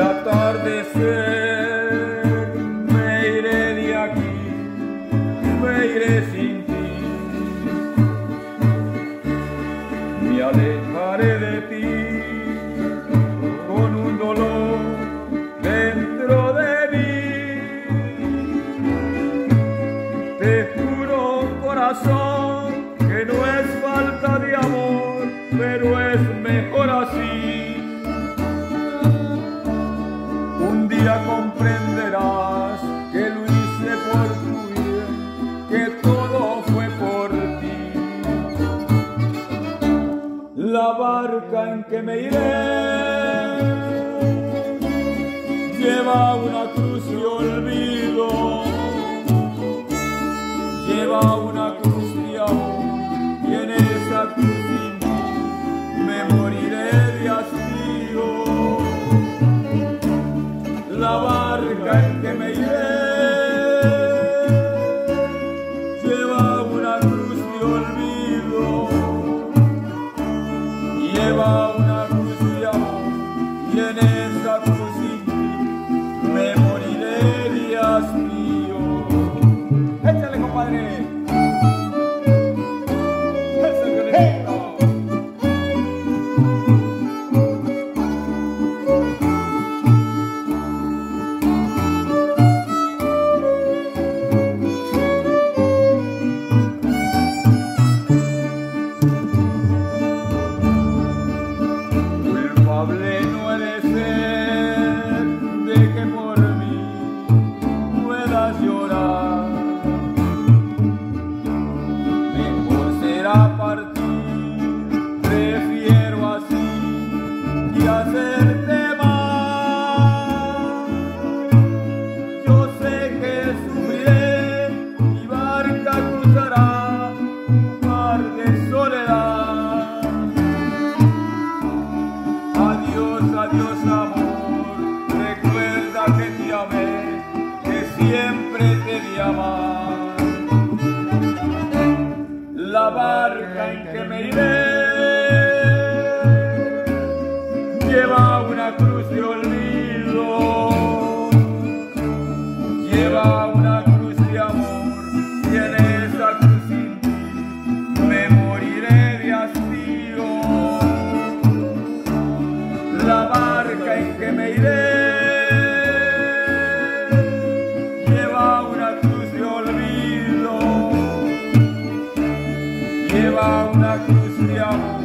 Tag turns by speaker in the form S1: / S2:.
S1: el atardecer me iré de aquí, me iré sin ti, me alejaré de ti. me iré. Lleva una cruz y olvido, lleva una cruz de amor. Y en esa cruz me moriré de hastío. La barca en que me iré. siempre te vi amar. La barca en que me iré na cruz me.